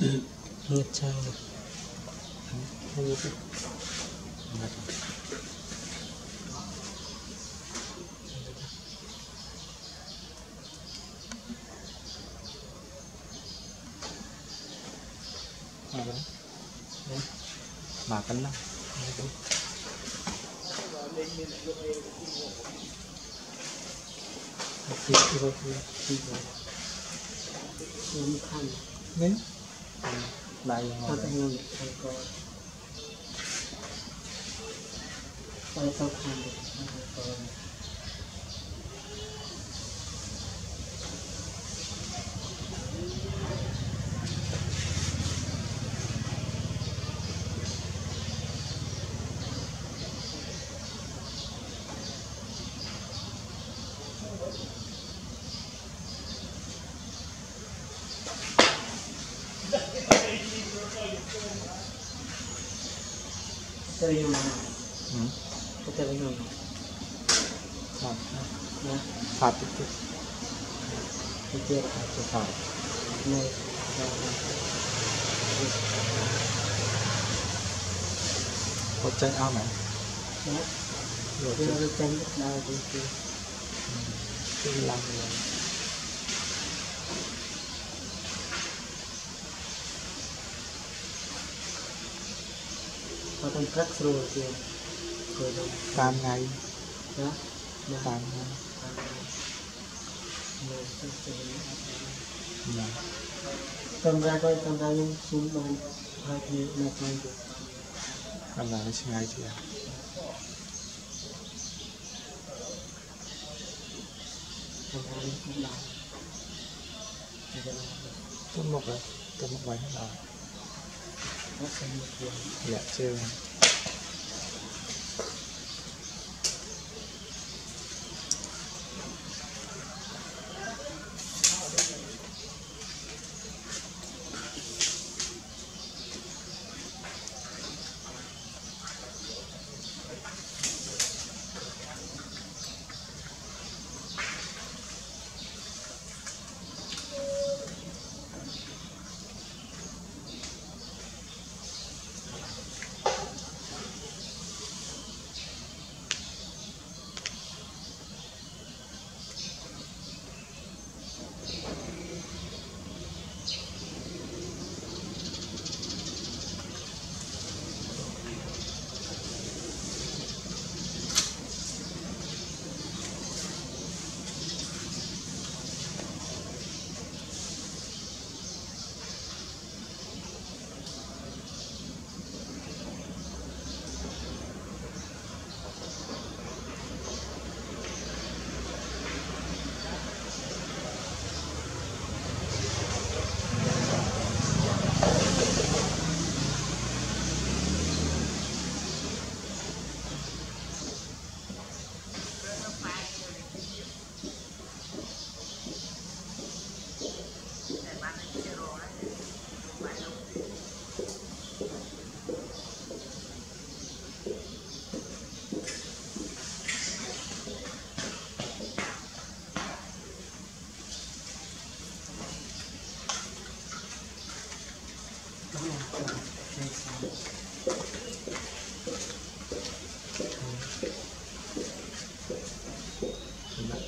Ngất sao Ngất makan Không khăn Đấy Lại Hati ngồi ngon Hati có Hati có khăn Hati có Kita yang mana? hmm. Phạt Ya, Phạt itu kita yang Itu phạt Này Sabi niyo mama. Hmm? Sabi niyo mama. Sabi. Ha? Sabi ko. Ito yung kaso sa akin. May Có chân ao mà Đó Rồi chân Đó là chân lúc nào cũng chưa Chưa làm rồi mà con cắt rồi kìa. Rồi đâu. Tám ngày. Dạ. Dạ. Đó tám ngày. Dạ. Cầm ra coi cầm ra nhưng xuống bằng hai thì một ngày được cầm ra nó xin hai chị ạ Tôi một rồi, tôi một vài rồi. Yeah, two.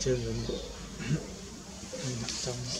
这人，嗯，脏。